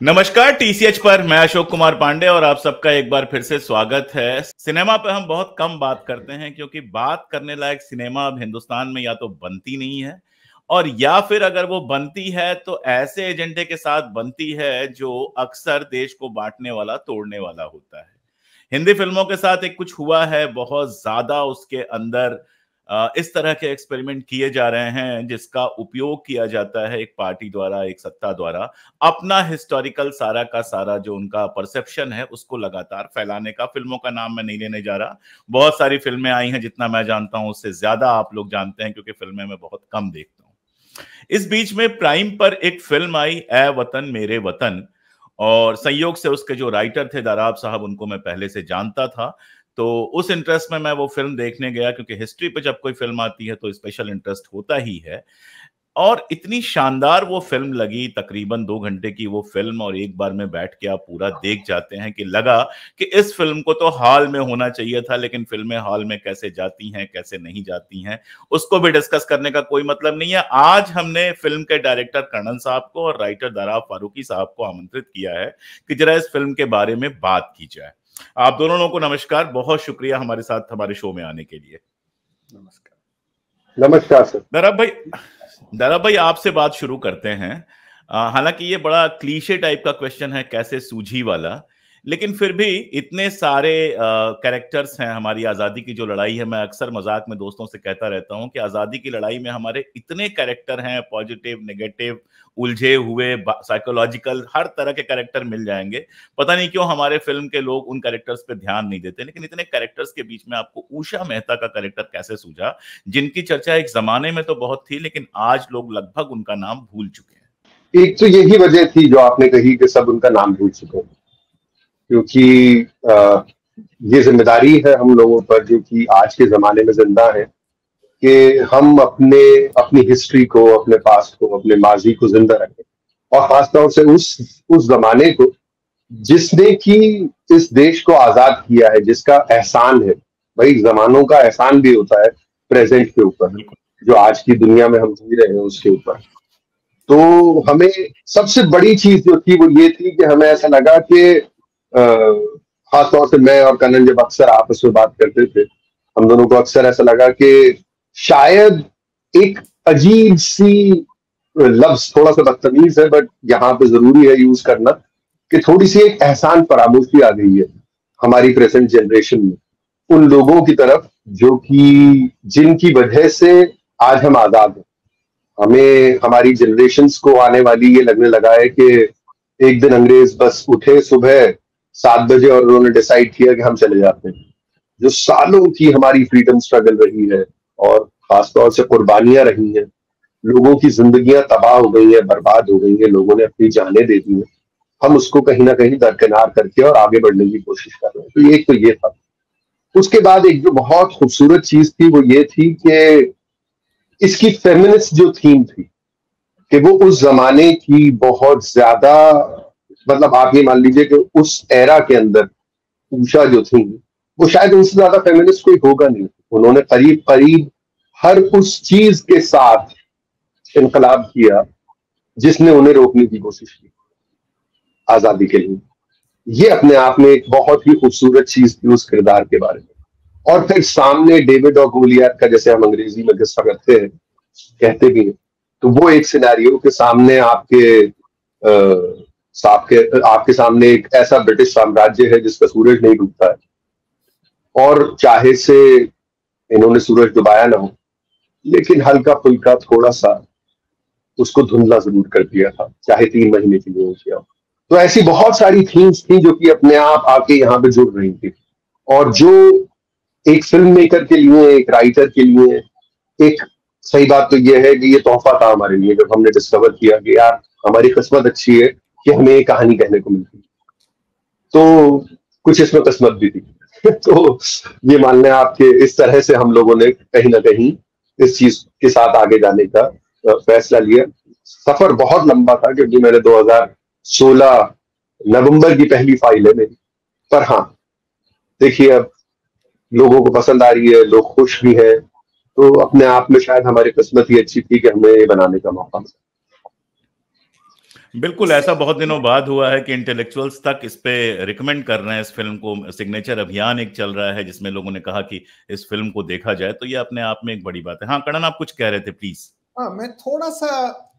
नमस्कार टीसीएच पर। मैं अशोक कुमार पांडे और आप सबका एक बार फिर से स्वागत है। सिनेमा पर हम बहुत कम बात करते हैं, क्योंकि बात करने लायक सिनेमा अब हिंदुस्तान में या तो बनती नहीं है, और या फिर अगर वो बनती है तो ऐसे एजेंडे के साथ बनती है जो अक्सर देश को बांटने वाला, तोड़ने वाला होता है। हिंदी फ़िल्मों के साथ एक कुछ हुआ है, बहुत ज़्यादा उसके अंदर इस तरह के एक्सपेरिमेंट किए जा रहे हैं, जिसका उपयोग किया जाता है एक पार्टी द्वारा, एक सत्ता द्वारा, अपना हिस्टोरिकल सारा का सारा जो उनका परसेप्शन है, उसको लगातार फैलाने का। फ़िल्मों का नाम मैं नहीं लेने जा रहा। बहुत सारी फ़िल्में आई हैं जितना मैं जानता हूँ, उससे ज़्यादा आप लोग जानते हैं, क्योंकि फ़िल्में मैं बहुत कम देखता हूँ। इस बीच में प्राइम पर एक फ़िल्म आई ए वतन मेरे वतन, और संयोग से उसके जो राइटर थे, दाराब साहब, उनको मैं पहले से जानता था। तो उस इंटरेस्ट में मैं वो फ़िल्म देखने गया, क्योंकि हिस्ट्री पे जब कोई फ़िल्म आती है तो स्पेशल इंटरेस्ट होता ही है। और इतनी शानदार वो फ़िल्म लगी, तकरीबन दो घंटे की वो फ़िल्म और एक बार में बैठ के आप पूरा देख जाते हैं कि लगा कि इस फ़िल्म को तो हॉल में होना चाहिए था, लेकिन फ़िल्में हॉल में कैसे जाती हैं, कैसे नहीं जाती हैं, उसको भी डिस्कस करने का कोई मतलब नहीं है। आज हमने फ़िल्म के डायरेक्टर कर्नल साहब को और राइटर दराब फारूकी साहब को आमंत्रित किया है कि जरा इस फ़िल्म के बारे में बात की जाए। आप दोनों लोगों को नमस्कार बहुत शुक्रिया हमारे साथ हमारे शो में आने के लिए। नमस्कार। नमस्कार सर। दरअब भाई दरअब भाई आपसे बात शुरू करते हैं। हालाँकि ये बड़ा क्लीशे टाइप का क्वेश्चन है कैसे सूझी वाला। लेकिन फिर भी इतने सारे कैरेक्टर्स हैं हमारी आज़ादी की जो लड़ाई है, मैं अक्सर मज़ाक में दोस्तों से कहता रहता हूँ कि आज़ादी की लड़ाई में हमारे इतने कैरेक्टर हैं पॉजिटिव नेगेटिव उलझे हुए साइकोलॉजिकल हर तरह के कैरेक्टर मिल जाएँगे। पता नहीं क्यों हमारे फ़िल्म के लोग उन कैरेक्टर्स पे ध्यान नहीं देते, लेकिन इतने कैरेक्टर्स के बीच में आपको उषा मेहता का कैरेक्टर कैसे सूझा? जिनकी चर्चा एक जमाने में तो बहुत थी, लेकिन आज लोग लगभग उनका नाम भूल चुके हैं। एक तो यही वजह थी जो आपने कही कि सब उनका नाम भूल चुके हैं। क्योंकि ये ज़िम्मेदारी है हम लोगों पर जो कि आज के जमाने में ज़िंदा है कि हम अपने, अपनी हिस्ट्री को, अपने पास्ट को, अपने माजी को ज़िंदा रखें। और खासतौर से उस उस जमाने को जिसने कि इस देश को आज़ाद किया है, जिसका एहसान है। भाई, जमानों का एहसान भी होता है प्रेजेंट के ऊपर, जो आज की दुनिया में हम जी रहे हैं उसके ऊपर। तो हमें सबसे बड़ी चीज़ जो थी वो ये थी कि हमें ऐसा लगा कि खासतौर से मैं और कनन जब अक्सर आपस में बात करते थे, हम दोनों को अक्सर ऐसा लगा कि शायद एक अजीब सी लफ्ज, थोड़ा सा बदतमीज है बट यहाँ पे ज़रूरी है यूज़ करना कि थोड़ी सी एक एहसान फरामोशी आ गई है हमारी प्रेजेंट जनरेशन में। उन लोगों की तरफ़ जो कि, जिनकी वजह से आज हम आज़ाद हैं। हमें, हमारी जनरेशन को आने वाली ये लगने लगा है कि एक दिन अंग्रेज़ बस उठे सुबह सात बजे और उन्होंने डिसाइड किया कि हम चले जाते हैं। जो सालों की हमारी फ्रीडम स्ट्रगल रही है और खासतौर से कुर्बानियाँ रही हैं, लोगों की जिंदगियाँ तबाह हो गई है, बर्बाद हो गई है, लोगों ने अपनी जाने दे दी है, हम उसको कहीं ना कहीं दरकिनार करके और आगे बढ़ने की कोशिश कर रहे हैं। तो एक तो ये था। उसके बाद एक जो बहुत खूबसूरत चीज़ थी, वो ये थी कि इसकी फेमिनिस्ट जो थीम थी, कि वो उस जमाने की बहुत ज़्यादा मतलब आप ये मान लीजिए कि उस एरा के अंदर उषा जो थी वो शायद उनसे ज़्यादा फेमिनिस्ट कोई होगा नहीं। उन्होंने करीब करीब हर उस चीज़ के साथ इनकलाब किया जिसने उन्हें रोकने की कोशिश की आज़ादी के लिए। ये अपने आप में एक बहुत ही खूबसूरत चीज़ थी उस किरदार के बारे में। और फिर सामने डेविड और गोलियात का जैसे हम अंग्रेज़ी में किस्सा करते हैं कहते भी हैं तो वो एक सिनारियो के सामने आपके आ, आपके आपके सामने एक ऐसा ब्रिटिश साम्राज्य है जिसका सूरज नहीं डूबता है। और चाहे से इन्होंने सूरज डुबाया ना हो, लेकिन हल्का फुल्का थोड़ा सा उसको धुंधला ज़रूर कर दिया था, चाहे तीन महीने के लिए हो गया तो ऐसी बहुत सारी थीम्स थी जो कि अपने आप आके यहाँ पे जुड़ रही थी। और जो एक फ़िल्म मेकर के लिए, एक राइटर के लिए, एक, सही बात तो यह है कि ये तोहफा था हमारे लिए, जब हमने डिस्कवर किया कि यार, हमारी किस्मत अच्छी है कि हमें एक कहानी कहने को मिलती तो कुछ इसमें किस्मत भी थी। तो ये मान लें आपके इस तरह से हम लोगों ने कहीं ना कहीं इस चीज़ के साथ आगे जाने का फैसला लिया। सफ़र बहुत लंबा था, क्योंकि मैंने 2016 नवंबर की पहली फ़ाइल है मेरी। पर हाँ देखिए अब लोगों को पसंद आ रही है, लोग खुश भी हैं। तो अपने आप में शायद हमारी किस्मत ही अच्छी थी कि हमें ये बनाने का मौका मिला। बिल्कुल ऐसा बहुत दिनों बाद हुआ है कि इंटेलेक्चुअल्स तक इस पे रिकमेंड कर रहे हैं इस फ़िल्म को। सिग्नेचर अभियान एक चल रहा है जिसमें लोगों ने कहा कि इस फ़िल्म को देखा जाए तो ये अपने आप में एक बड़ी बात है। हाँ करण आप कुछ कह रहे थे प्लीज़ हाँ मैं थोड़ा सा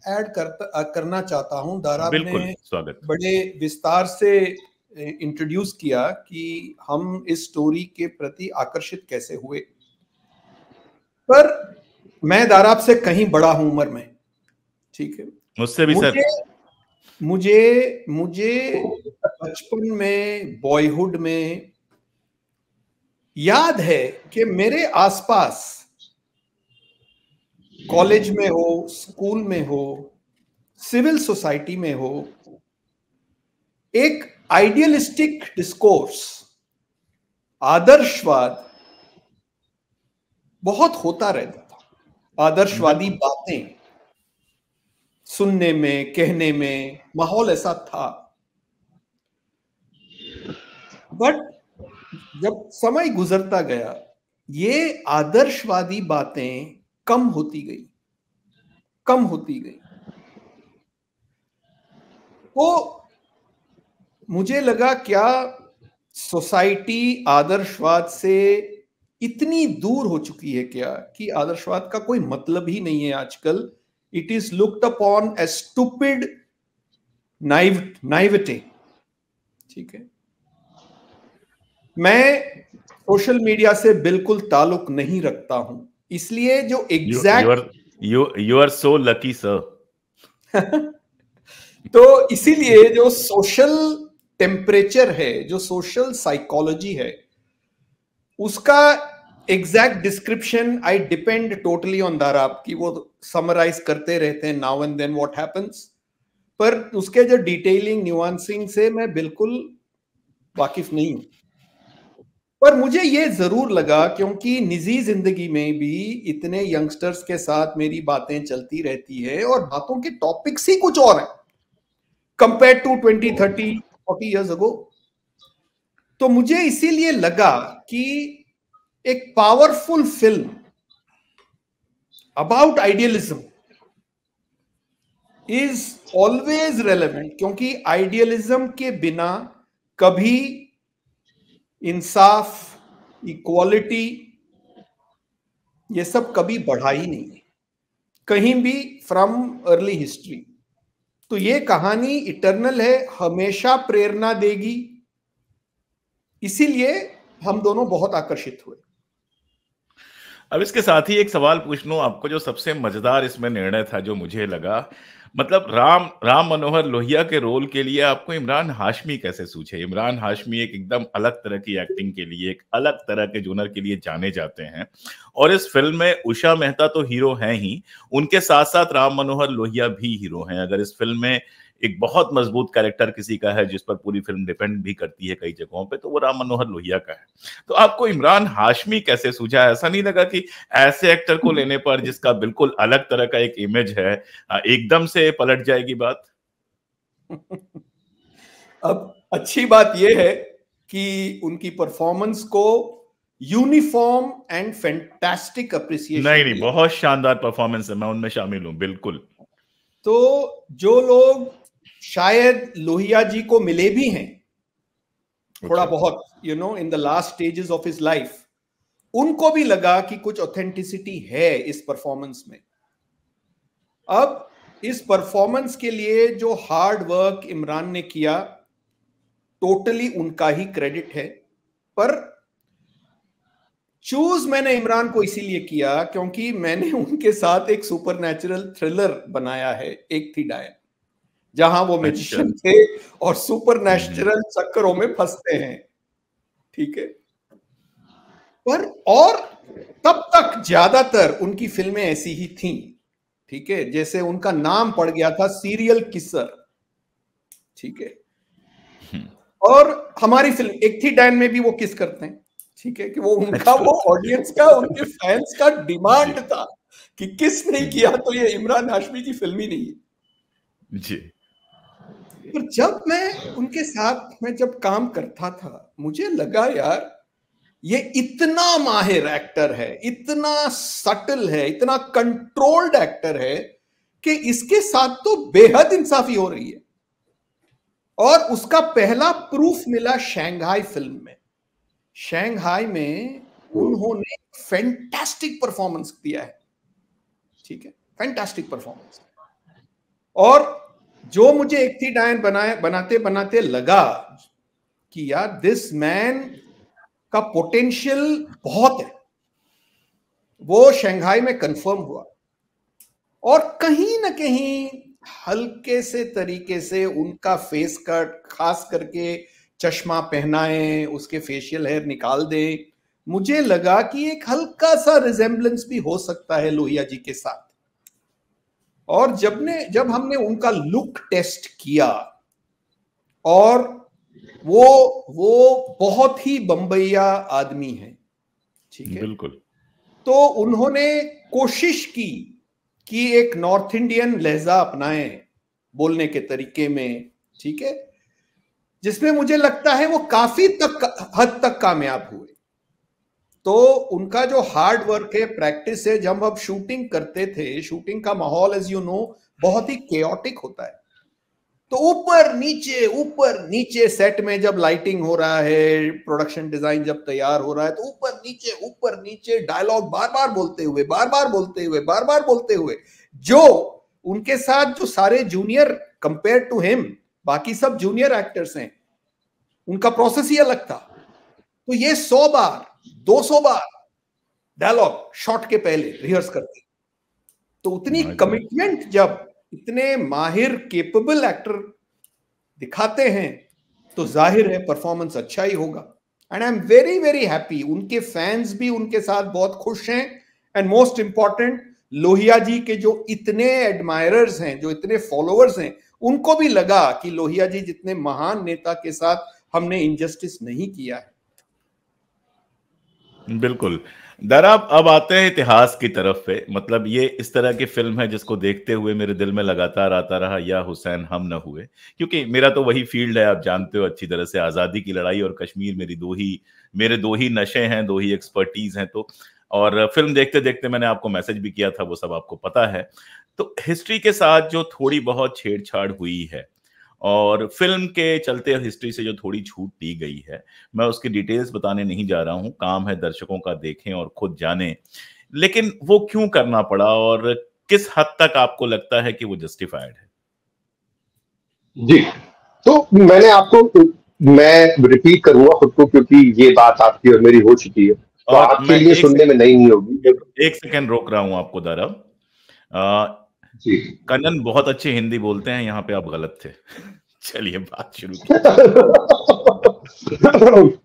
ऐड कर, करना चाहता हूँ। दारा ने स्वागत। बड़े विस्तार से इंट्रोड्यूस किया कि हम इस स्टोरी के प्रति आकर्षित कैसे हुए। पर मैं दाराब से कहीं बड़ा हूँ उम्र में ठीक है? मुझसे भी सर। मुझे मुझे बचपन में बॉयहुड में याद है कि मेरे आसपास कॉलेज में हो स्कूल में हो सिविल सोसाइटी में हो, एक आइडियलिस्टिक डिस्कोर्स आदर्शवाद बहुत होता रहता था। आदर्शवादी बातें सुनने में, कहने में माहौल ऐसा था। बट जब समय गुजरता गया, ये आदर्शवादी बातें कम होती गई, कम होती गई। तो मुझे लगा, क्या सोसाइटी आदर्शवाद से इतनी दूर हो चुकी है क्या, कि आदर्शवाद का कोई मतलब ही नहीं है आजकल? It is looked upon a stupid naive naivety ठीक है? मैं सोशल मीडिया से बिल्कुल ताल्लुक नहीं रखता हूँ। इसलिए जो exact you you are so lucky sir तो इसीलिए जो सोशल टेम्परेचर है जो सोशल साइकोलॉजी है उसका exact description I depend totally on Darab की वो समराइज करते रहते हैं now and then what happens पर उसके जो डिटेलिंग न्यूआंसिंग से मैं बिल्कुल वाकिफ नहीं पर मुझे ये ज़रूर लगा क्योंकि निजी ज़िंदगी में भी इतने यंगस्टर्स के साथ मेरी बातें चलती रहती है और बातों के टॉपिक्स ही कुछ और हैं। Compare to twenty thirty forty years ago तो मुझे इसीलिए लगा कि एक powerful film about idealism is always relevant क्योंकि आइडियलिज्म के बिना कभी इंसाफ इक्वालिटी ये सब कभी बढ़ा ही नहीं कहीं भी फ्रॉम अर्ली हिस्ट्री तो ये कहानी इटरनल है, हमेशा प्रेरणा देगी। इसीलिए हम दोनों बहुत आकर्षित हुए। अब इसके साथ ही एक सवाल पूछ लू आपको, जो सबसे मज़ेदार इसमें निर्णय था, जो मुझे लगा। मतलब राम राम मनोहर लोहिया के रोल के लिए आपको इमरान हाशमी कैसे सूझे? इमरान हाशमी एक एकदम अलग तरह की एक्टिंग के लिए, एक अलग तरह के जोनर के लिए जाने जाते हैं। और इस फ़िल्म में उषा मेहता तो हीरो हैं ही। उनके साथ साथ राम मनोहर लोहिया भी हीरो हैं। अगर इस फ़िल्म में एक बहुत मज़बूत कैरेक्टर किसी का है जिस पर पूरी फ़िल्म डिपेंड भी करती है कई जगहों पे तो वो राम मनोहर लोहिया का है। तो आपको इमरान हाशमी कैसे सूझा ऐसा नहीं लगा कि ऐसे एक्टर को लेने पर जिसका बिल्कुल अलग तरह का एक इमेज है एकदम से पलट जाएगी बात। अब अच्छी बात यह है कि उनकी परफॉर्मेंस को यूनिफॉर्म एंड फैंटास्टिक अप्रिसिएशन नहीं नहीं बहुत शानदार परफॉर्मेंस है मैं उनमें शामिल हूँ बिल्कुल। तो जो लोग शायद लोहिया जी को मिले भी हैं। थोड़ा। बहुत you know in the last stages of his life उनको भी लगा कि कुछ ऑथेंटिसिटी है इस परफॉर्मेंस में। अब इस परफॉर्मेंस के लिए जो हार्ड वर्क इमरान ने किया टोटली उनका ही क्रेडिट है। पर चूज़ मैंने इमरान को इसीलिए किया क्योंकि मैंने उनके साथ एक सुपर थ्रिलर बनाया है एक थी डायर जहाँ वो मैजिशियन अच्छा। थे और सुपर नेचुरल चक्करों में फंसते हैं। ठीक है? पर और तब तक ज़्यादातर उनकी फ़िल्में ऐसी ही थी। ठीक है? जैसे उनका नाम पड़ गया था सीरियल किसर। ठीक है? हम्म। और हमारी फ़िल्म एक थी डैन में भी वो किस करते हैं? ठीक है? कि वो उनका वो ऑडियंस का उनके फैंस का डिमांड था कि किस नहीं किया तो ये इमरान हाशमी की फ़िल्म ही नहीं है। जी। पर जब मैं उनके साथ, में जब काम करता था, मुझे लगा, यार, ये इतना माहिर एक्टर है, इतना सटल है, इतना कंट्रोल्ड एक्टर है कि इसके साथ तो बेहद इंसाफी हो रही है। और उसका पहला प्रूफ मिला शंघाई फ़िल्म में। शंघाई में उन्होंने फैंटास्टिक परफॉर्मेंस दिया है। ठीक है? Fantastic performance. और जो मुझे एक थी डायन बनाए बनाते बनाते लगा कि यार दिस मैन का पोटेंशियल बहुत है। वो शंघाई में कंफर्म हुआ। और कहीं ना कहीं हल्के से तरीके से उनका फेस कट खास करके चश्मा पहनाए, उसके फेशियल हेयर निकाल दें, मुझे लगा कि एक हल्का सा रिजेम्बलेंस भी हो सकता है लोहिया जी के साथ। और जब ने जब हमने उनका लुक टेस्ट किया और वो वो बहुत ही बंबैया आदमी है ठीक है? बिल्कुल। तो उन्होंने कोशिश की कि एक नॉर्थ इंडियन लहजा अपनाए बोलने के तरीके में ठीक है? जिसमें मुझे लगता है वो काफ़ी तक हद तक कामयाब हुए। तो उनका जो हार्ड वर्क है प्रैक्टिस है, जब हम शूटिंग करते थे शूटिंग का माहौल एज यू नो बहुत ही केयोटिक होता है। तो ऊपर नीचे ऊपर नीचे सेट में जब लाइटिंग हो रहा है प्रोडक्शन डिज़ाइन जब तैयार हो रहा है तो ऊपर नीचे ऊपर नीचे डायलॉग बार बार बोलते हुए बार बार बोलते हुए बार बार बोलते हुए, जो उनके साथ जो सारे जूनियर कंपेयर टू हिम बाकी सब जूनियर एक्टर्स हैं, उनका प्रोसेस ही अलग था। तो ये सौ बार दो सौ बार डायलॉग शॉट के पहले रिहर्स करते तो उतनी कमिटमेंट जब इतने माहिर केपेबल एक्टर दिखाते हैं तो ज़ाहिर है परफॉर्मेंस अच्छा ही होगा। And I am very very happy उनके फैंस भी उनके साथ बहुत खुश हैं। And most important Lohia ji के जो इतने एडमायरर्स हैं जो इतने फॉलोअर्स हैं उनको भी लगा कि लोहिया जी जितने महान नेता के साथ हमने इनजस्टिस नहीं किया है। बिल्कुल। दरा अब आते हैं इतिहास की तरफ़ पे। मतलब ये इस तरह की फ़िल्म है जिसको देखते हुए मेरे दिल में लगातार आता रहा, या हुसैन हम न हुए। क्योंकि मेरा तो वही फ़ील्ड है, आप जानते हो, अच्छी तरह से आज़ादी की लड़ाई और कश्मीर मेरी दो ही, मेरे दो ही नशे हैं, दो ही एक्सपर्टीज हैं तो और फ़िल्म देखते देखते मैंने आपको मैसेज भी किया था, वो सब आपको पता है। तो हिस्ट्री के साथ जो थोड़ी बहुत छेड़छाड़ हुई है और फ़िल्म के चलते हिस्ट्री से जो थोड़ी छूट दी गई है मैं उसकी डिटेल्स बताने नहीं जा रहा हूँ। काम है दर्शकों का देखें और खुद जाने। लेकिन वो क्यों करना पड़ा और किस हद तक आपको लगता है कि वो जस्टिफाइड है? जी तो मैंने आपको मैं रिपीट करूँगा खुद को क्योंकि ये बात आपकी और मेरी हो चुकी है। तो आपके लिए सुनने में नई नहीं होगी। एक सेकेंड रोक रहा हूँ आपको दरअ कन्नन बहुत अच्छे हिंदी बोलते हैं यहाँ पे आप गलत थे। चलिए बात शुरू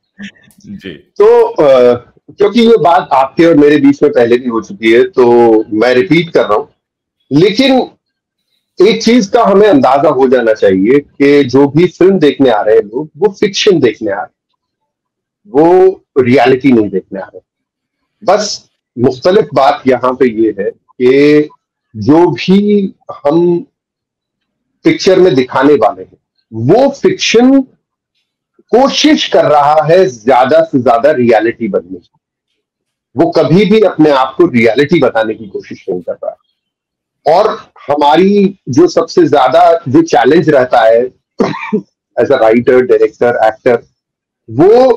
जी। तो क्योंकि ये बात आपके और मेरे बीच में पहले भी हो चुकी है तो मैं रिपीट कर रहा हूँ। लेकिन एक चीज़ का हमें अंदाज़ा हो जाना चाहिए कि जो भी फ़िल्म देखने आ रहे हैं लोग वो फिक्शन देखने आ रहे हैं। वो रियलिटी नहीं देखने आ रहे। बस मुख्तलिफ़ बात यहाँ पे ये है कि जो भी हम पिक्चर में दिखाने वाले हैं, वो फिक्शन कोशिश कर रहा है ज़्यादा से ज़्यादा रियलिटी बनने की। वो कभी भी अपने आप को रियलिटी बताने की कोशिश नहीं कर रहा और हमारी जो सबसे ज़्यादा जो चैलेंज रहता है as a writer director actor वो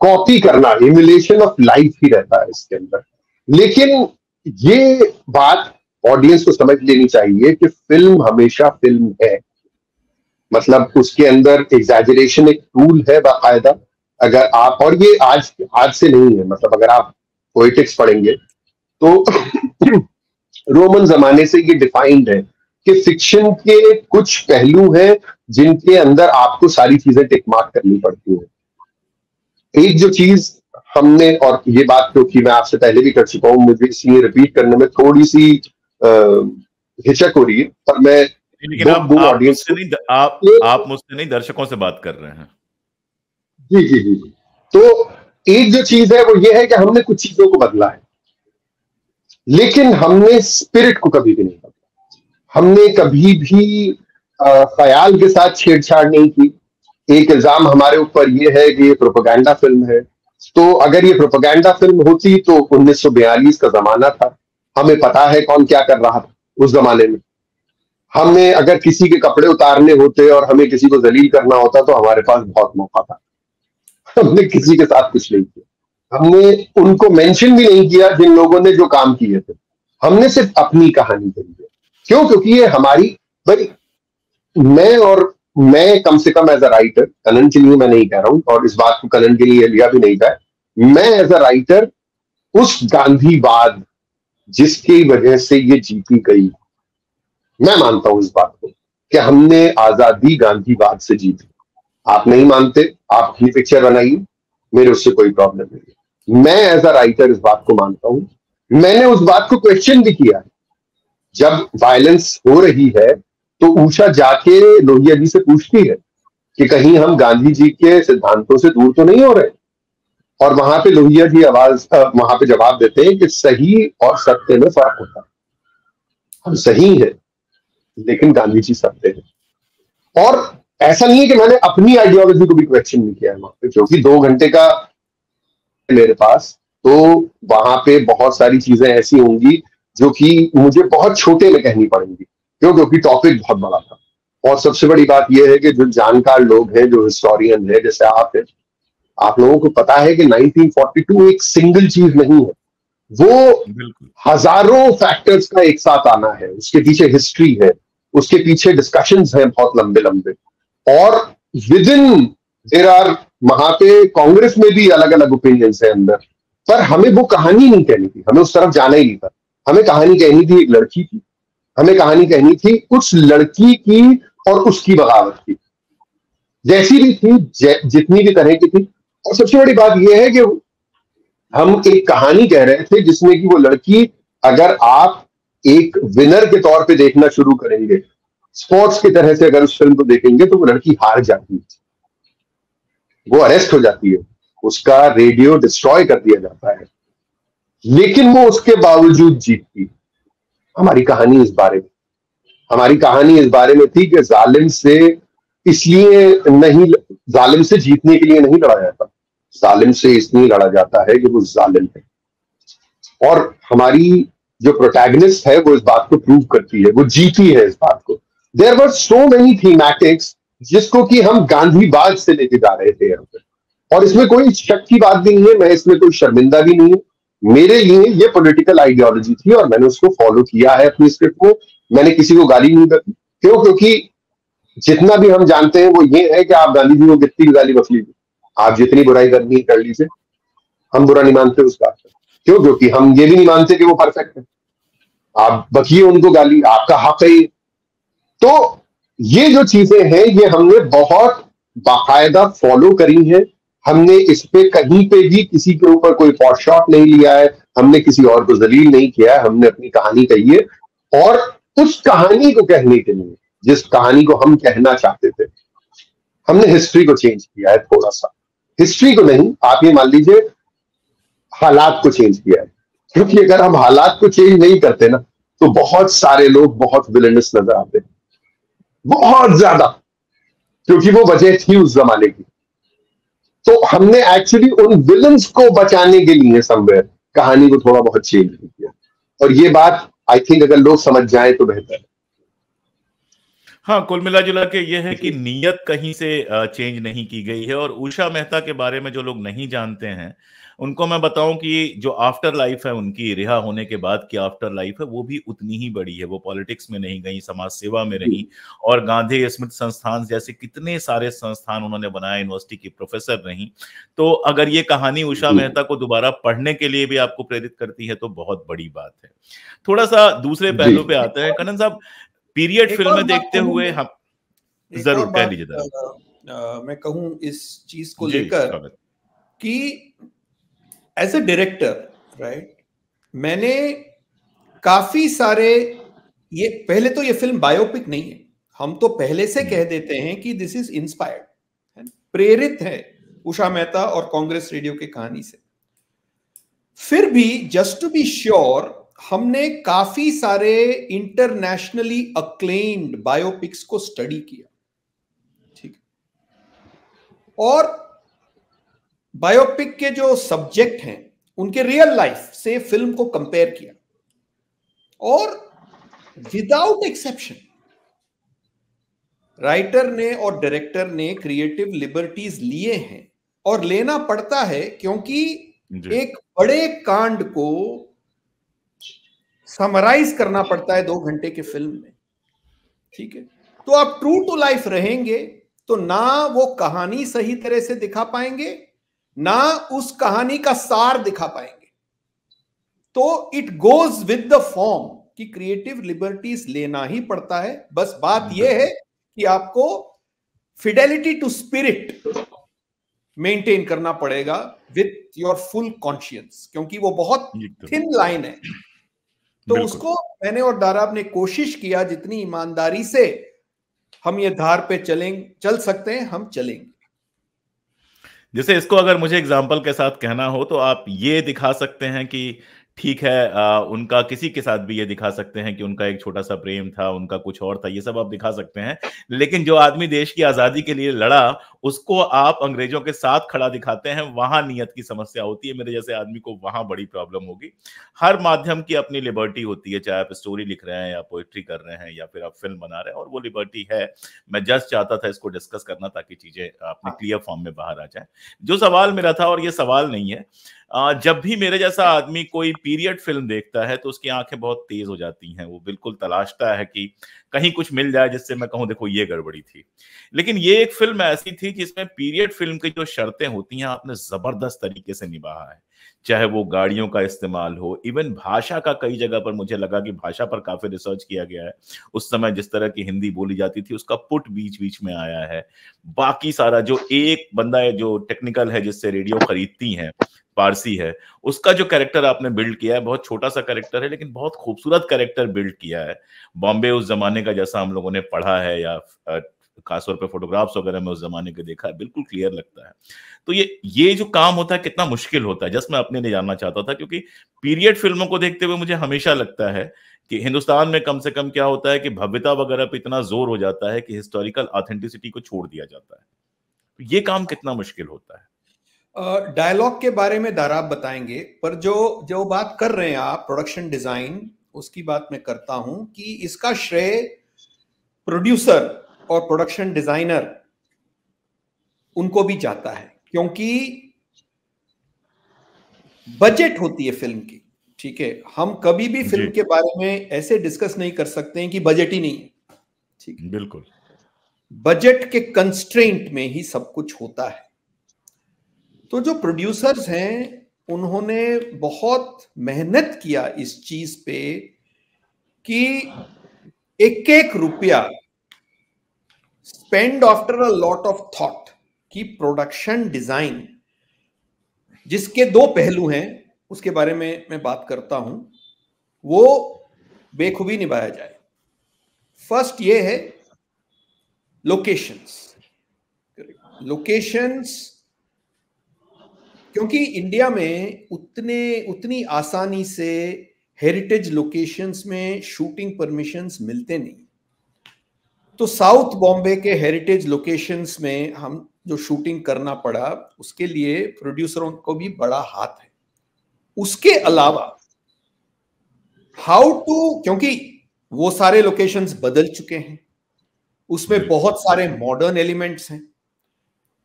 कॉपी करना इमुलेशन ऑफ़ लाइफ ही रहता है इसके अंदर। लेकिन ये बात ऑडियंस को समझ लेनी चाहिए कि फ़िल्म हमेशा फ़िल्म है। मतलब उसके अंदर एग्जैजरेशन एक टूल है बाकायदा। अगर आप, और ये आज आज से नहीं है मतलब अगर आप पोइटिक्स पढ़ेंगे तो रोमन जमाने से ये डिफाइंड है कि फिक्शन के कुछ पहलू हैं जिनके अंदर आपको सारी चीज़ें टिकमार्क करनी पड़ती है। एक जो चीज़ हमने, और ये बात क्योंकि मैं आपसे पहले भी कर चुका हूँ, मुझे इसलिए रिपीट करने में थोड़ी सी हिचक हो रही है पर मैं लेकिन आप आप मुझसे नहीं आप आप मुझसे नहीं दर्शकों से बात कर रहे हैं। जी जी जी तो एक जो चीज़ है वो ये है कि हमने कुछ चीज़ों को बदला है लेकिन हमने स्पिरिट को कभी भी नहीं बदला। हमने कभी भी ख्याल के साथ छेड़छाड़ नहीं की। एक इल्ज़ाम हमारे ऊपर ये है कि ये प्रोपोगंडा फ़िल्म है। तो अगर ये प्रोपोगंडा फ़िल्म होती तो 1942 का जमाना था। हमें पता है कौन क्या कर रहा था उस जमाने में। हमें अगर किसी के कपड़े उतारने होते और हमें किसी को जलील करना होता तो हमारे पास बहुत मौका था। हमने किसी के साथ कुछ नहीं किया। हमने उनको मेंशन भी नहीं किया जिन लोगों ने जो काम किए थे। हमने सिर्फ़ अपनी कहानी कही है। क्यों? क्योंकि ये हमारी भाई मैं और मैं कम से कम एज अ राइटर कनन के लिए मैं नहीं कह रहा हूँ, और इस बात को कनन के लिए लिया भी नहीं था मैं एज अ राइटर उस गांधीवाद जिसकी वजह से ये जीती गई। मैं मानता हूँ इस बात को कि हमने आज़ादी गांधीवाद से जीती। आप नहीं मानते, आप अपनी पिक्चर बनाइए, मेरे उससे कोई प्रॉब्लम नहीं है। मैं एज अ राइटर इस बात को मानता हूँ। मैंने उस बात को क्वेश्चन भी किया है। जब वायलेंस हो रही है तो ऊषा जाके लोहिया जी से पूछती है कि कहीं हम गांधी जी के सिद्धांतों से दूर तो नहीं हो रहे? और वहाँ पे लोहिया जी आवाज़ वहाँ पे जवाब देते हैं कि सही और सत्य में फ़र्क होता है। हम सही है, लेकिन गांधी जी सत्य है। और ऐसा नहीं है कि मैंने अपनी आइडियोलॉजी को भी क्वेश्चन नहीं किया है वहाँ पे, क्योंकि दो घंटे का मेरे पास तो वहाँ पे बहुत सारी चीज़ें ऐसी होंगी जो कि मुझे बहुत छोटे में कहनी पड़ेंगी, क्यों? क्योंकि टॉपिक बहुत बड़ा था। और सबसे बड़ी बात यह है कि जो जानकार लोग हैं, जो हिस्टोरियन है, जैसे आप हैं आप लोगों को पता है कि 1942 एक सिंगल चीज़ नहीं है। वो हज़ारों फैक्टर्स का एक साथ आना है। उसके पीछे हिस्ट्री है। उसके पीछे डिस्कशन हैं बहुत लंबे लंबे। और विद इन देर आर वहाँ पे कांग्रेस में भी अलग अलग ओपिनियंस है अंदर। पर हमें वो कहानी नहीं कहनी थी। हमें उस तरफ़ जाना ही नहीं था। हमें कहानी कहनी थी एक लड़की की। हमें कहानी कहनी थी उस लड़की की और उसकी बगावत की। जैसी भी थी जितनी भी तरह की थी और सबसे बड़ी बात यह है कि हम एक कहानी कह रहे थे जिसमें कि वो लड़की अगर आप एक विनर के तौर पे देखना शुरू करेंगे स्पोर्ट्स की तरह से अगर उस फ़िल्म को देखेंगे तो वो लड़की हार जाती है। वो अरेस्ट हो जाती है। उसका रेडियो डिस्ट्रॉय कर दिया जाता है। लेकिन वो उसके बावजूद जीतती। हमारी कहानी इस बारे में। हमारी कहानी इस बारे में थी कि जालिम से इसलिए नहीं जालिम से जीतने के लिए नहीं लड़ा जाता। जालिम से इसलिए लड़ा जाता है कि वो जालिम है। और हमारी जो प्रोटैगनिस्ट है, वो इस बात को प्रूव करती है, वो जीती है इस बात को। देर वर सो मेनी थीमैटिक्स जिसको कि हम गांधी गांधीवाद से लेके जा रहे थे और इसमें कोई शक की बात भी नहीं है, मैं इसमें कोई शर्मिंदा भी नहीं हूँ। मेरे लिए ये पॉलिटिकल आइडियोलॉजी थी और मैंने उसको फॉलो किया है अपनी स्क्रिप्ट को। मैंने किसी को गाली नहीं दी। क्यों? क्योंकि जितना भी हम जानते हैं, वो ये है कि आप गांधी जी को कितनी गाली लीजिए आप जितनी बुराई करनी कर लीजिए। हम बुरा नहीं मानते उस बात पर क्यों? क्योंकि हम ये भी नहीं मानते कि वो परफेक्ट है। आप बकिए उनको गाली, आपका हक है तो ये जो चीज़ें हैं, ये हमने बहुत बाकायदा फॉलो करी है। हमने इस पे कहीं पे भी किसी के ऊपर कोई पॉट शॉट नहीं लिया है। हमने किसी और को जलील नहीं किया है। हमने अपनी कहानी कही है। और उस कहानी को कहने के लिए, जिस कहानी को हम कहना चाहते थे, हमने हिस्ट्री को चेंज किया है थोड़ा सा। हिस्ट्री को नहीं, आप ये मान लीजिए, हालात को चेंज किया है। क्योंकि अगर हम हालात को चेंज नहीं करते ना तो बहुत सारे लोग बहुत विलनस नज़र आते हैं। बहुत ज़्यादा। क्योंकि वो वजह थी उस जमाने की। तो हमने एक्चुअली उन विलन्स को बचाने के लिए समवेयर कहानी को थोड़ा बहुत चेंज किया। और ये बात आई थिंक अगर लोग समझ जाए तो बेहतर है। हाँ कुल मिला जुला के ये है कि नीयत कहीं से चेंज नहीं की गई है और उषा मेहता के बारे में जो लोग नहीं जानते हैं उनको मैं बताऊँ कि जो आफ्टर लाइफ है उनकी रिहा होने के बाद की आफ्टर लाइफ है वो भी उतनी ही बड़ी है वो पॉलिटिक्स में नहीं गई समाज सेवा में रही और गांधी स्मृति संस्थान जैसे कितने सारे संस्थान उन्होंने बनाया यूनिवर्सिटी की प्रोफेसर रही। तो अगर ये कहानी उषा मेहता को दोबारा पढ़ने के लिए भी आपको प्रेरित करती है तो बहुत बड़ी बात है। थोड़ा सा दूसरे पहलू पे आते हैं कनन साहब पीरियड फ़िल्में देखते हुए हम ज़रूर कह लीजिए मैं कहूँ इस चीज़ को लेकर कि एज ए डायरेक्टर राइट मैंने काफ़ी सारे ये पहले तो ये फ़िल्म बायोपिक नहीं है। हम तो पहले से कह देते हैं कि दिस इज़ इंस्पायर्ड प्रेरित है उषा मेहता और कांग्रेस रेडियो की कहानी से। फिर भी जस्ट टू बी श्योर हमने काफ़ी सारे इंटरनेशनली अक्लेम्ड बायोपिक्स को स्टडी किया। ठीक और बायोपिक के जो सब्जेक्ट हैं उनके रियल लाइफ से फ़िल्म को कंपेयर किया। और विदाउट एक्सेप्शन राइटर ने और डायरेक्टर ने क्रिएटिव लिबर्टीज लिए हैं। और लेना पड़ता है क्योंकि एक बड़े कांड को समराइज करना पड़ता है दो घंटे के फ़िल्म में। ठीक है? तो आप ट्रू टू लाइफ रहेंगे तो ना वो कहानी सही तरह से दिखा पाएँगे ना उस कहानी का सार दिखा पाएँगे। तो it goes with the form कि क्रिएटिव लिबर्टीज लेना ही पड़ता है। बस बात यह है कि आपको फिडेलिटी टू स्पिरिट मेंटेन करना पड़ेगा विथ योर फुल कॉन्शियंस क्योंकि वो बहुत थिन लाइन है। तो उसको मैंने और दाराब ने कोशिश किया जितनी ईमानदारी से हम ये धार पे चलेंगे चल सकते हैं हम चलेंगे। जैसे इसको अगर मुझे एग्ज़ाम्पल के साथ कहना हो तो आप ये दिखा सकते हैं कि ठीक है आ, उनका किसी के साथ भी ये दिखा सकते हैं कि उनका एक छोटा सा प्रेम था उनका कुछ और था ये सब आप दिखा सकते हैं। लेकिन जो आदमी देश की आज़ादी के लिए लड़ा उसको आप अंग्रेज़ों के साथ खड़ा दिखाते हैं वहाँ नियत की समस्या होती है मेरे जैसे आदमी को वहाँ बड़ी प्रॉब्लम होगी। हर माध्यम की अपनी लिबर्टी होती है चाहे आप स्टोरी लिख रहे हैं या पोइट्री कर रहे हैं या फिर आप फ़िल्म बना रहे हैं और वो लिबर्टी है। मैं जस्ट चाहता था इसको डिस्कस करना ताकि चीज़ें अपने क्लियर फॉर्म में बाहर आ जाए। जो सवाल मेरा था और ये सवाल नहीं है जब भी मेरे जैसा आदमी कोई पीरियड फ़िल्म देखता है तो उसकी आँखें बहुत तेज हो जाती हैं। वो बिल्कुल तलाशता है कि कहीं कुछ मिल जाए जिससे मैं कहूँ, देखो, ये गड़बड़ी थी। लेकिन ये एक फ़िल्म ऐसी थी जिसमें पीरियड फ़िल्म की जो शर्तें होती हैं, आपने ज़बरदस्त तरीके से निभाया है। चाहे वो गाड़ियों का इस्तेमाल हो, इवन भाषा का कई जगह पर मुझे लगा कि भाषा पर काफ़ी रिसर्च किया गया है। उस समय जिस तरह की हिंदी बोली जाती थी, उसका पुट बीच बीच में आया है। बाकी सारा जो एक बंदा है, जो टेक्निकल है, जिससे रेडियो खरीदती हैं पारसी है। उसका जो कैरेक्टर आपने बिल्ड किया है, बहुत छोटा सा कैरेक्टर है, लेकिन बहुत खूबसूरत कैरेक्टर बिल्ड किया है। बॉम्बे उस जमाने का जैसा हम लोगों ने पढ़ा है या खासतौर पर फोटोग्राफ्स वगैरह में उस जमाने के देखा है, बिल्कुल क्लियर लगता है। तो ये ये जो काम होता है, कितना मुश्किल होता है, जस्ट मैं अपने लिए जानना चाहता था, क्योंकि पीरियड फ़िल्मों को देखते हुए मुझे हमेशा लगता है कि हिंदुस्तान में कम से कम क्या होता है कि भव्यता वगैरह पे इतना ज़ोर हो जाता है कि हिस्टोरिकल ऑथेंटिसिटी को छोड़ दिया जाता है। तो ये काम कितना मुश्किल होता है। डायलॉग के बारे में दाराब बताएँगे पर जो जो बात कर रहे हैं आप प्रोडक्शन डिज़ाइन उसकी बात मैं करता हूँ कि इसका श्रेय प्रोड्यूसर और प्रोडक्शन डिज़ाइनर उनको भी जाता है क्योंकि बजट होती है फ़िल्म की ठीक है? हम कभी भी फ़िल्म के बारे में ऐसे डिस्कस नहीं कर सकते हैं कि बजट ही नहीं है ठीक बिल्कुल। बजट के कंस्ट्रेंट में ही सब कुछ होता है। तो जो प्रोड्यूसर्स हैं, उन्होंने बहुत मेहनत किया इस चीज़ पे कि एक एक रुपया spend after a lot of thought की प्रोडक्शन डिज़ाइन जिसके दो पहलू हैं, उसके बारे में मैं बात करता हूँ, वो बेखूबी निभाया जाए। फ़र्स्ट ये है लोकेशंस लोकेशंस क्योंकि इंडिया में उतने, उतनी आसानी से हेरिटेज लोकेशंस में शूटिंग परमिशंस मिलते नहीं। तो साउथ बॉम्बे के हेरिटेज लोकेशंस में हम जो शूटिंग करना पड़ा, उसके लिए प्रोड्यूसरों को भी बड़ा हाथ है। उसके अलावा हाउ टू क्योंकि वो सारे लोकेशंस बदल चुके हैं, उसमें बहुत सारे मॉडर्न एलिमेंट्स हैं।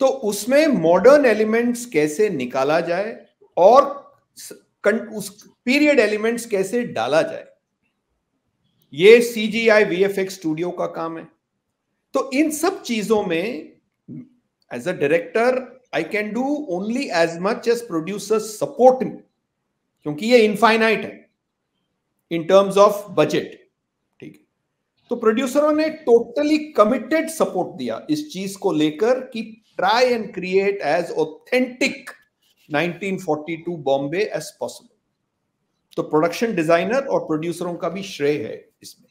तो उसमें मॉडर्न एलिमेंट्स कैसे निकाला जाए और उस पीरियड एलिमेंट्स कैसे डाला जाए? ये C G I V F X studio का काम है। तो इन सब चीज़ों में as a director I can do only as much as producer support क्योंकि ये इनफाइनाइट है इन टर्म्स ऑफ़ बजट तो प्रोड्यूसरों ने टोटली कमिटेड सपोर्ट दिया इस चीज़ को लेकर कि try and create as authentic 1942 Bombay as possible तो प्रोडक्शन डिज़ाइनर और प्रोड्यूसरों का भी श्रेय है इसमें।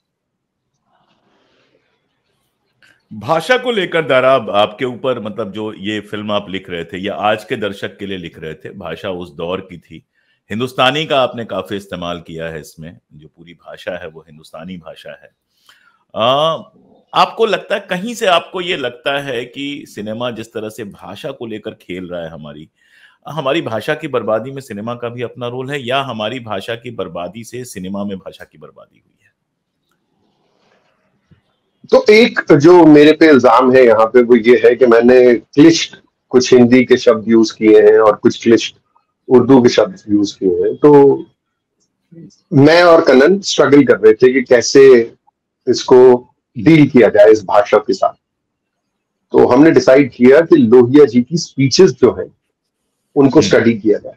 भाषा को लेकर दाराब आपके ऊपर मतलब जो ये फ़िल्म आप लिख रहे थे, या आज के दर्शक के लिए लिख रहे थे, भाषा उस दौर की थी। हिंदुस्तानी का आपने काफ़ी इस्तेमाल किया है इसमें, जो पूरी भाषा है, वो हिंदुस्तानी भाषा है। आपको लगता है, कहीं से आपको ये लगता है कि सिनेमा जिस तरह से भाषा को लेकर खेल रहा है हमारी हमारी भाषा की बर्बादी में सिनेमा का भी अपना रोल है या हमारी भाषा की बर्बादी से सिनेमा में भाषा की बर्बादी हुई है? तो एक जो मेरे पे इल्ज़ाम है यहाँ पे, वो ये है कि मैंने क्लिष्ट कुछ हिंदी के शब्द यूज़ किए हैं और कुछ क्लिष्ट उर्दू के शब्द यूज़ किए हैं। तो मैं और कनन स्ट्रगल कर रहे थे कि कैसे इसको डील किया जाए इस भाषा के साथ। तो हमने डिसाइड किया कि लोहिया जी की स्पीचेस जो है उनको स्टडी किया जाए।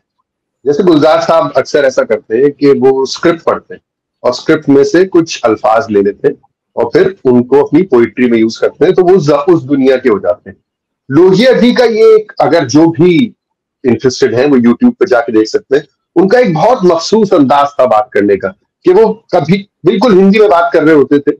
जैसे गुलजार साहब अक्सर ऐसा करते हैं कि वो स्क्रिप्ट पढ़ते हैं और स्क्रिप्ट में से कुछ अल्फाज ले लेते हैं और फिर उनको अपनी पोइट्री में यूज़ करते हैं तो वो उस दुनिया के हो जाते हैं। लोहिया जी का ये एक अगर जो भी इंटरेस्टेड है वो यूट्यूब पर जाके देख सकते हैं। उनका एक बहुत मखसूस अंदाज था बात करने का। कि वो कभी बिल्कुल हिंदी में बात कर रहे होते थे,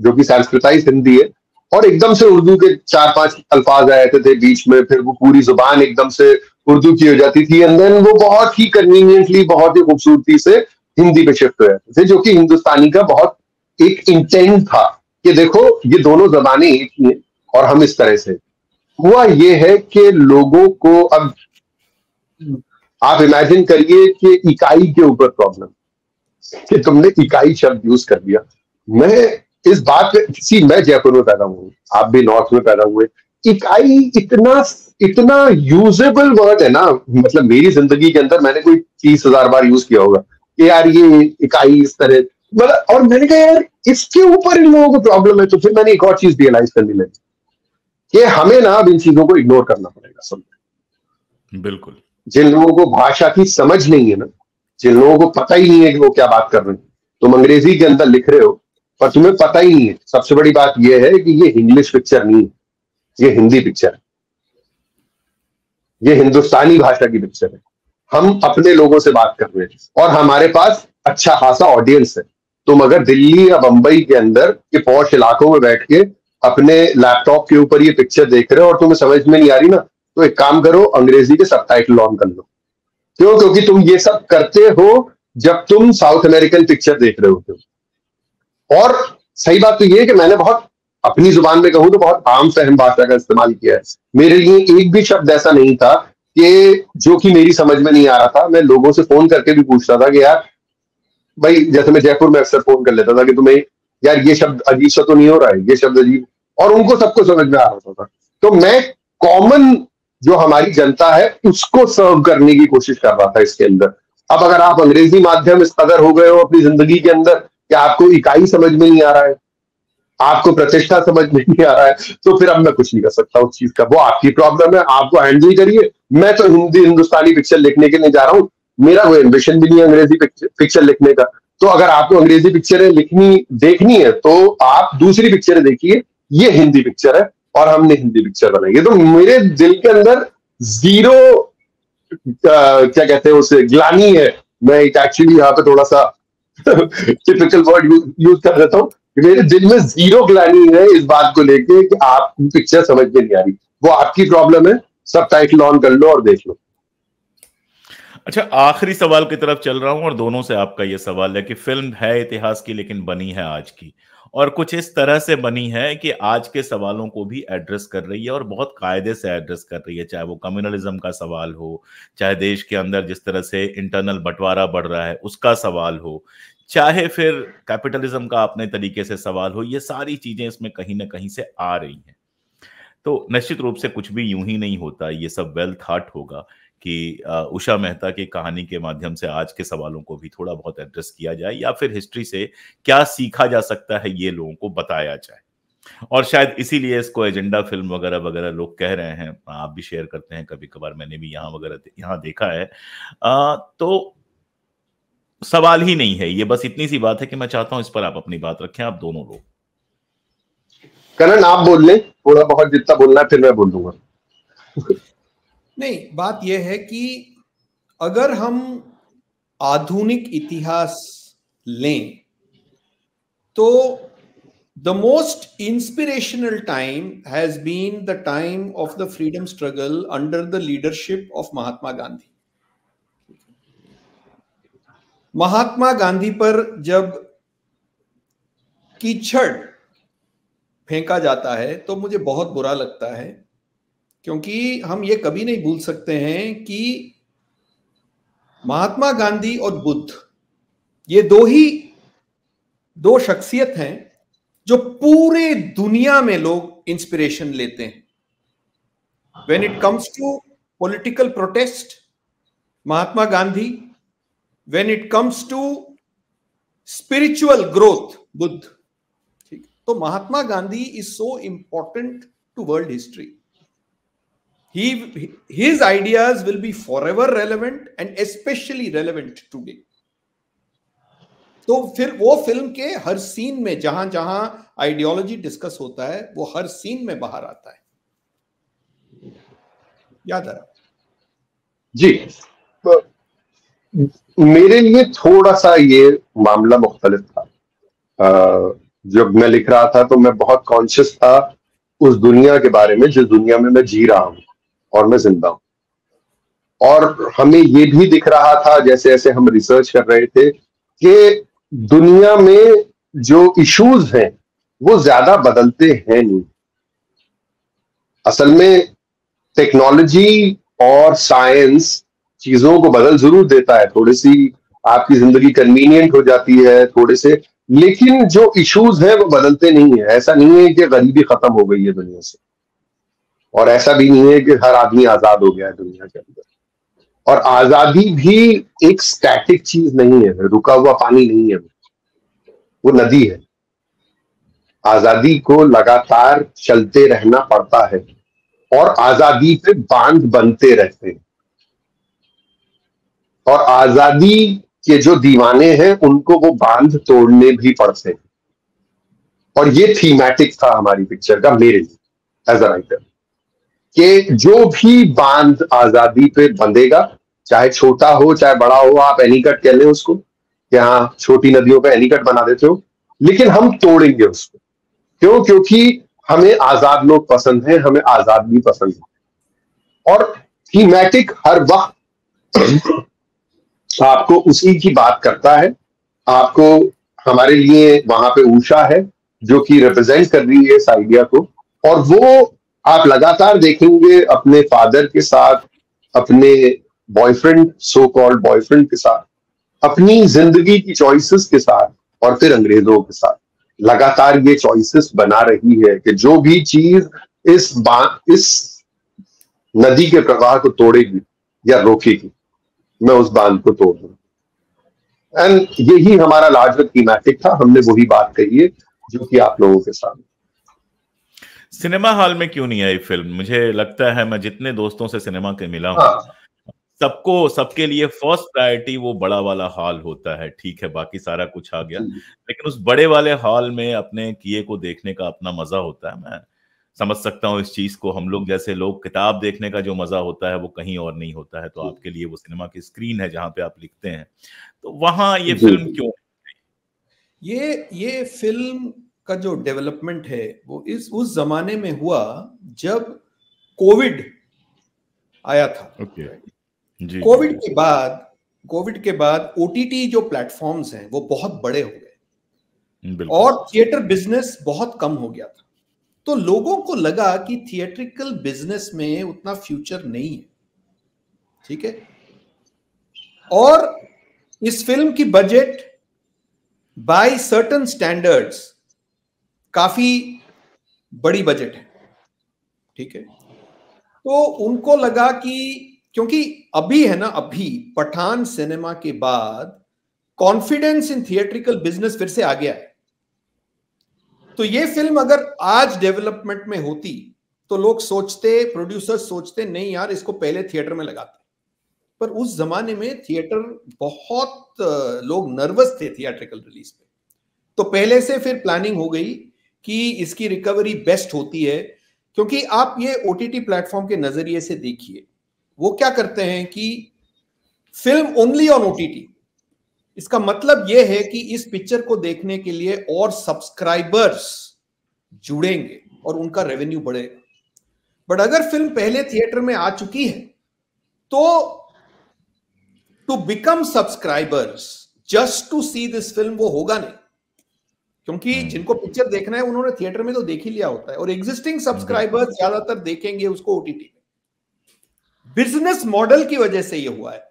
जो कि संस्कृताइज हिंदी है, और एकदम से उर्दू के चार पाँच अल्फाज आ जाते थे बीच में, फिर वो पूरी ज़ुबान एकदम से उर्दू की हो जाती थी एंड देन वो बहुत ही कन्वीनियंटली बहुत ही खूबसूरती से हिंदी पे शिफ्ट हो जाते थे, जो कि हिंदुस्तानी का बहुत एक इंटेंट था कि देखो, ये दोनों जबानें एक ही हैं, और हम इस तरह से। हुआ ये है कि लोगों को अब आप इमेजिन करिए कि इकाई के ऊपर प्रॉब्लम कि तुमने इकाई शब्द यूज़ कर दिया। मैं इस बात पे किसी मैं जयपुर में पैदा हुआ आप भी नॉर्थ में पैदा हुए। इकाई इतना इतना यूजेबल वर्ड है ना मतलब मेरी ज़िंदगी के अंदर मैंने कोई तीस हज़ार बार यूज़ किया होगा कि यार ये इकाई इस तरह मतलब और मैंने कहा यार इसके ऊपर इन लोगों को प्रॉब्लम है। तो फिर मैंने एक और चीज़ रियलाइज़ करने लगी कि हमें ना अब इन चीज़ों को इग्नोर करना पड़ेगा। सब बिल्कुल। जिन लोगों को भाषा की समझ नहीं है ना जिन लोगों को पता ही नहीं है कि वो क्या बात कर रहे हैं। तुम अंग्रेज़ी के अंदर लिख रहे हो, पर तुम्हें पता ही नहीं है। सबसे बड़ी बात यह है कि ये इंग्लिश पिक्चर नहीं है, ये हिंदी पिक्चर है। ये हिंदुस्तानी भाषा की पिक्चर है। हम अपने लोगों से बात कर रहे हैं, और हमारे पास अच्छा खासा ऑडियंस है। तुम अगर दिल्ली या बंबई के अंदर के पौष इलाकों में बैठ के अपने लैपटॉप के ऊपर ये पिक्चर देख रहे हो, और तुम्हें समझ में नहीं आ रही ना तो एक काम करो, अंग्रेज़ी के सब ऑन कर लो। क्यों? क्योंकि तुम ये सब करते हो जब तुम साउथ अमेरिकन पिक्चर देख रहे होते हो। और सही बात तो ये है कि मैंने बहुत अपनी ज़ुबान में कहूँ तो बहुत आम फहम भाषा का इस्तेमाल किया है। मेरे लिए एक भी शब्द ऐसा नहीं था कि जो कि मेरी समझ में नहीं आ रहा था। मैं लोगों से फ़ोन करके भी पूछता था कि यार, भाई, जैसे मैं जयपुर में अक्सर फ़ोन कर लेता था कि तुम्हें यार ये शब्द अजीब सा तो नहीं हो रहा है, ये शब्द अजीब। और उनको सबको समझ में आ रहा था। तो मैं कॉमन जो हमारी जनता है, उसको सर्व करने की कोशिश कर रहा था इसके अंदर। अब अगर आप अंग्रेज़ी माध्यम इस कदर हो गए हो अपनी ज़िंदगी के अंदर कि आपको इकाई समझ में नहीं आ रहा है, आपको प्रतिष्ठा समझ में नहीं आ रहा है तो फिर अब मैं कुछ नहीं कर सकता उस चीज़ का। वो आपकी प्रॉब्लम है, आपको हैंडल करिए। मैं तो हिंदी, हिंदुस्तानी पिक्चर लिखने के लिए जा रहा हूँ। मेरा कोई एम्बिशन भी नहीं है अंग्रेज़ी पिक्चर लिखने का। तो अगर आपको अंग्रेज़ी पिक्चरें लिखनी, देखनी है तो आप दूसरी पिक्चरें देखिए। ये हिंदी पिक्चर है। और हमने हिंदी पिक्चर बनाई। है तो मेरे दिल के अंदर ज़ीरो क्या कहते हैं उसे, ग्लानी है। मैं एक्चुअली यहाँ पे थोड़ा सा टिपिकल वर्ड यूज़ कर देता हूँ। मेरे दिल में ज़ीरो ग्लानी है इस बात को लेके कि आप पिक्चर समझ में नहीं आ रही। वो आपकी प्रॉब्लम है सब टाइटल ऑन कर लो और देख लो। अच्छा आखिरी सवाल की तरफ़ चल रहा हूँ और दोनों से आपका यह सवाल है कि फ़िल्म है इतिहास की लेकिन बनी है आज की। और कुछ इस तरह से बनी है कि आज के सवालों को भी एड्रेस कर रही है और बहुत कायदे से एड्रेस कर रही है, चाहे वो कम्युनलिज्म का सवाल हो, चाहे देश के अंदर जिस तरह से इंटरनल बंटवारा बढ़ रहा है, उसका सवाल हो, चाहे फिर कैपिटलिज्म का अपने तरीके से सवाल हो, ये सारी चीज़ें इसमें कहीं ना कहीं से आ रही हैं। तो निश्चित रूप से कुछ भी यूँ ही नहीं होता, ये सब वेल थाट होगा। कि उषा मेहता की कहानी के माध्यम से आज के सवालों को भी थोड़ा बहुत एड्रेस किया जाए या फिर हिस्ट्री से क्या सीखा जा सकता है ये लोगों को बताया जाए। और शायद इसीलिए इसको एजेंडा फ़िल्म वगैरह वगैरह लोग कह रहे हैं आप भी शेयर करते हैं कभी कभार मैंने भी यहाँ वगैरह यहाँ देखा है। आ, तो सवाल ही नहीं है ये बस इतनी सी बात है कि मैं चाहता हूँ इस पर आप अपनी बात रखें आप दोनों लोग। करण आप बोल लें थोड़ा बहुत जितना बोलना है फिर मैं बोल दूँगा। नहीं, बात यह है कि अगर हम आधुनिक इतिहास लें तो the most inspirational time has been the time of the freedom struggle under the leadership of Mahatma Gandhi Mahatma Gandhi पर जब कीचड़ फेंका जाता है तो मुझे बहुत बुरा लगता है। क्योंकि हम ये कभी नहीं भूल सकते हैं कि महात्मा गांधी और बुद्ध, ये दो ही, दो शख्सियत हैं जो पूरे दुनिया में लोग इंस्पिरेशन लेते हैं। When it comes to political protest Mahatma Gandhi when it comes to spiritual growth Buddha, ठीक तो Mahatma Gandhi is so important to world history he, his ideas will be forever relevant and especially relevant today. तो फिर वो film के हर scene में जहाँ जहाँ ideology discuss होता है, वो हर सीन में बाहर आता है। याद आ जी। तो मेरे लिए थोड़ा सा ये मामला मुख्तलिफ़ था। जब मैं लिख रहा था तो मैं बहुत कॉन्शियस था उस दुनिया के बारे में, जिस दुनिया में मैं जी रहा हूँ। और मैं ज़िंदा हूँ और हमें ये भी दिख रहा था, जैसे जैसे हम रिसर्च कर रहे थे, कि दुनिया में जो इश्यूज़ हैं, वो ज़्यादा बदलते हैं नहीं। असल में टेक्नोलॉजी और साइंस चीज़ों को बदल ज़रूर देता है। थोड़ी सी आपकी ज़िंदगी कन्वीनियंट हो जाती है, थोड़े से। लेकिन जो इश्यूज़ हैं, वो बदलते नहीं है। ऐसा नहीं है कि गरीबी खत्म हो गई है दुनिया से। और ऐसा भी नहीं है कि हर आदमी आज़ाद हो गया है दुनिया के अंदर। और आज़ादी भी एक स्टैटिक चीज़ नहीं है, रुका हुआ पानी नहीं है। वो नदी है। आज़ादी को लगातार चलते रहना पड़ता है और आज़ादी पे बाँध बनते रहते हैं। और आज़ादी के जो दीवाने हैं, उनको वो बाँध तोड़ने भी पड़ते हैं। और ये थीमेटिक था हमारी पिक्चर का, मेरे लिए एज अ राइटर कि जो भी बाँध आज़ादी पे बंधेगा, चाहे छोटा हो, चाहे बड़ा हो, आप एनीकट कह लें उसको। कि हाँ छोटी नदियों पे एनीकट बना देते हो। लेकिन हम तोड़ेंगे उसको। क्यों? क्योंकि हमें आज़ाद लोग पसंद हैं, हमें आज़ाद भी पसंद है। और थीमेटिक हर वक्त आपको उसी की बात करता है। आपको हमारे लिए वहाँ पे ऊषा है, जो कि रिप्रेजेंट कर रही है इस आइडिया को। और वो आप लगातार देखेंगे अपने फादर के साथ, अपने बॉयफ्रेंड सो कॉल्ड बॉयफ्रेंड के साथ, अपनी ज़िंदगी की चॉइसेस के साथ और फिर अंग्रेज़ों के साथ। लगातार ये चॉइसेस बना रही है कि जो भी चीज़ इस इस नदी के प्रवाह को तोड़ेगी या रोकेगी, मैं उस बाँध को तोड़ दूँ एंड यही हमारा लार्जर थीमेटिक था, हमने वही बात कही है जो कि आप लोगों के सामने। सिनेमा हॉल में क्यों नहीं आई फ़िल्म? मुझे लगता है मैं जितने दोस्तों से सिनेमा के मिला हूँ हाँ। सबको सबके लिए फ़र्स्ट प्रायोरिटी वो बड़ा वाला हॉल होता है। ठीक है बाकी सारा कुछ आ गया। लेकिन उस बड़े वाले हॉल में अपने किए को देखने का अपना मज़ा होता है। मैं समझ सकता हूँ इस चीज़ को। हम लोग जैसे लोग किताब देखने का जो मज़ा होता है वो कहीं और नहीं होता है। तो आपके लिए वो सिनेमा की स्क्रीन है जहाँ पे आप लिखते हैं। तो वहाँ ये फ़िल्म क्यों? ये ये फ़िल्म का जो डेवलपमेंट है वो इस उस जमाने में हुआ जब कोविड आया था। Okay. कोविड के बाद कोविड के बाद ओटीटी जो प्लेटफॉर्म्स हैं वो बहुत बड़े हो गए। और थिएटर बिज़नेस बहुत कम हो गया था। तो लोगों को लगा कि थिएट्रिकल बिज़नेस में उतना फ्यूचर नहीं है। ठीक है? और इस फ़िल्म की बजट बाय सर्टन स्टैंडर्ड्स काफ़ी बड़ी बजट है, ठीक है? तो उनको लगा कि क्योंकि अभी है ना, अभी पठान सिनेमा के बाद कॉन्फिडेंस इन थिएट्रिकल बिज़नेस फिर से आ गया है। तो ये फ़िल्म अगर आज डेवलपमेंट में होती तो लोग सोचते प्रोड्यूसर सोचते, नहीं यार, इसको पहले थिएटर में लगाते। पर उस जमाने में थिएटर बहुत लोग नर्वस थे थिएट्रिकल रिलीज़ पे। तो पहले से फिर प्लानिंग हो गई कि इसकी रिकवरी बेस्ट होती है, क्योंकि आप ये ओटीटी प्लेटफॉर्म के नज़रिए से देखिए, वो क्या करते हैं कि फ़िल्म ओनली ऑन ओटीटी इसका मतलब यह है कि इस पिक्चर को देखने के लिए और सब्सक्राइबर्स जुड़ेंगे और उनका रेवेन्यू बढ़ेगा। बट अगर फ़िल्म पहले थिएटर में आ चुकी है तो to become subscribers just to see this film वो होगा नहीं। क्योंकि हम्म। जिनको पिक्चर देखना है उन्होंने थिएटर में तो देख ही लिया होता है। और एग्जिस्टिंग सब्सक्राइबर्स ज़्यादातर देखेंगे उसको ओटीटी में। बिज़नेस मॉडल की वजह से ये हुआ है।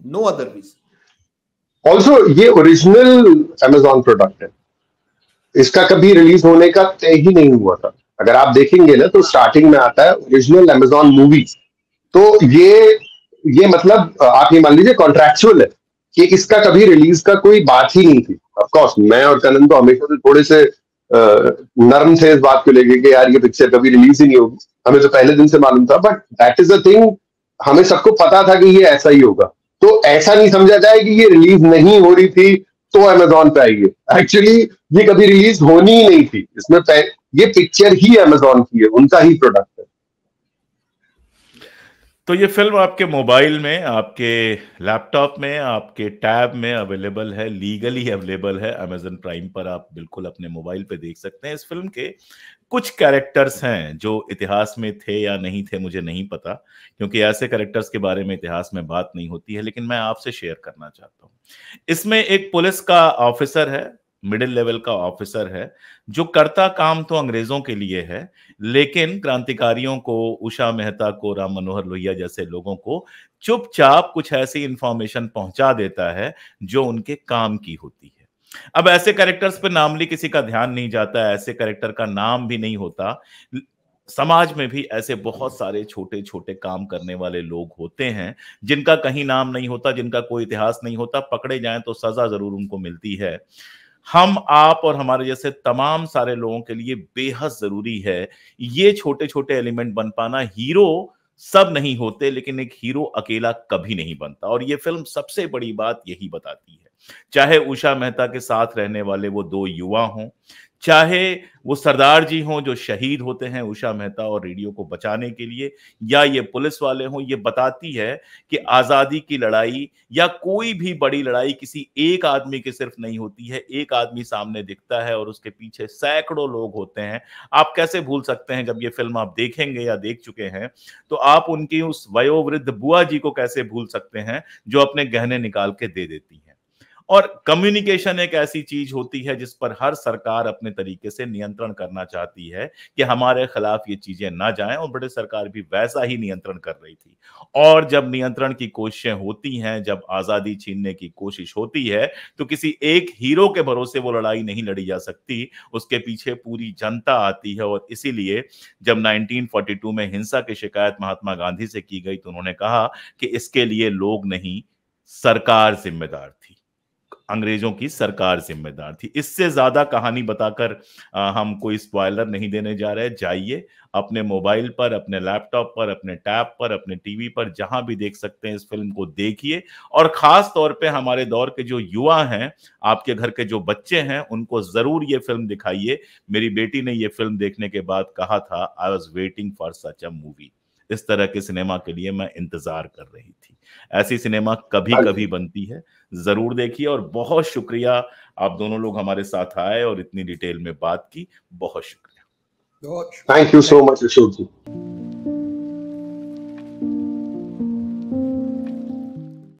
नो अदर रीजन ऑल्सो ये ओरिजिनल अमेजॉन प्रोडक्ट है। इसका कभी रिलीज़ होने का तय ही नहीं हुआ था। अगर आप देखेंगे ना तो स्टार्टिंग में आता है ओरिजिनल अमेजोन मूवीज़ तो ये ये मतलब आप ये मान लीजिए कॉन्ट्रेक्चुअल है। कि इसका कभी रिलीज़ का कोई बात ही नहीं थी। ऑफकोर्स मैं और कनन तो हमेशा से थोड़े से नर्म थे इस बात को लेके कि यार ये पिक्चर कभी रिलीज़ ही नहीं होगी। हमें तो पहले दिन से मालूम था but that is a thing हमें सबको पता था कि ये ऐसा ही होगा। तो ऐसा नहीं समझा जाए कि ये रिलीज़ नहीं हो रही थी तो अमेजोन पे आएगी एक्चुअली ये कभी रिलीज़ होनी ही नहीं थी। इसमें ये पिक्चर ही अमेजोन की है, उनका ही प्रोडक्ट तो ये फ़िल्म आपके मोबाइल में, आपके लैपटॉप में, आपके टैब में अवेलेबल है, लीगली अवेलेबल है। अमेजन प्राइम पर आप बिल्कुल अपने मोबाइल पे देख सकते हैं। इस फ़िल्म के कुछ कैरेक्टर्स हैं जो इतिहास में थे या नहीं थे, मुझे नहीं पता, क्योंकि ऐसे कैरेक्टर्स के बारे में इतिहास में बात नहीं होती है, लेकिन मैं आपसे शेयर करना चाहता हूँ। इसमें एक पुलिस का ऑफिसर है मिडिल लेवल का ऑफिसर है, जो करता काम तो अंग्रेज़ों के लिए है, लेकिन क्रांतिकारियों को, उषा मेहता को, राम मनोहर लोहिया जैसे लोगों को चुपचाप कुछ ऐसी इंफॉर्मेशन पहुँचा देता है, जो उनके काम की होती है। अब ऐसे कैरेक्टर्स पे नामली किसी का ध्यान नहीं जाता, ऐसे कैरेक्टर का नाम भी नहीं होता। समाज में भी ऐसे बहुत सारे छोटे छोटे काम करने वाले लोग होते हैं, जिनका कहीं नाम नहीं होता, जिनका कोई इतिहास नहीं होता, पकड़े जाएँ तो सजा ज़रूर उनको मिलती है। हम आप और हमारे जैसे तमाम सारे लोगों के लिए बेहद ज़रूरी है, ये छोटे छोटे एलिमेंट बन पाना। हीरो सब नहीं होते, लेकिन एक हीरो अकेला कभी नहीं बनता। और ये फ़िल्म सबसे बड़ी बात यही बताती है। चाहे उषा मेहता के साथ रहने वाले वो दो युवा हों चाहे वो सरदार जी हों जो शहीद होते हैं उषा मेहता और रेडियो को बचाने के लिए, या ये पुलिस वाले हों, ये बताती है कि आज़ादी की लड़ाई या कोई भी बड़ी लड़ाई किसी एक आदमी के सिर्फ़ नहीं होती है, एक आदमी सामने दिखता है और उसके पीछे सैकड़ों लोग होते हैं। आप कैसे भूल सकते हैं जब ये फ़िल्म आप देखेंगे या देख चुके हैं? तो आप उनकी उस वयोवृद्ध बुआ जी को कैसे भूल सकते हैं जो अपने गहने निकाल के दे देती हैं? और कम्युनिकेशन एक ऐसी चीज़ होती है जिस पर हर सरकार अपने तरीके से नियंत्रण करना चाहती है कि हमारे खिलाफ ये चीज़ें ना जाएँ, और ब्रिटिश सरकार भी वैसा ही नियंत्रण कर रही थी। और जब नियंत्रण की कोशिशें होती हैं, जब आज़ादी छीनने की कोशिश होती है तो किसी एक हीरो के भरोसे वो लड़ाई नहीं लड़ी जा सकती, उसके पीछे पूरी जनता आती है। और इसीलिए जब 1942 में हिंसा की शिकायत महात्मा गांधी से की गई तो उन्होंने कहा कि इसके लिए लोग नहीं, सरकार जिम्मेदार थी। अंग्रेज़ों की सरकार जिम्मेदार थी। इससे ज़्यादा कहानी बताकर हम कोई स्पॉयलर नहीं देने जा रहे। जाइए, अपने मोबाइल पर, अपने लैपटॉप पर, अपने टैब पर, अपने टीवी पर, जहाँ भी देख सकते हैं इस फ़िल्म को देखिए। और खास तौर पे हमारे दौर के जो युवा हैं, आपके घर के जो बच्चे हैं, उनको ज़रूर ये फ़िल्म दिखाइए। मेरी बेटी ने ये फ़िल्म देखने के बाद कहा था I was waiting for such a movie इस तरह के सिनेमा के लिए मैं इंतज़ार कर रही थी। ऐसी सिनेमा कभी हाँ कभी बनती है ज़रूर देखिए और बहुत शुक्रिया आप दोनों लोग हमारे साथ आए और इतनी डिटेल में बात की बहुत शुक्रिया। Thank you so much Ashok ji.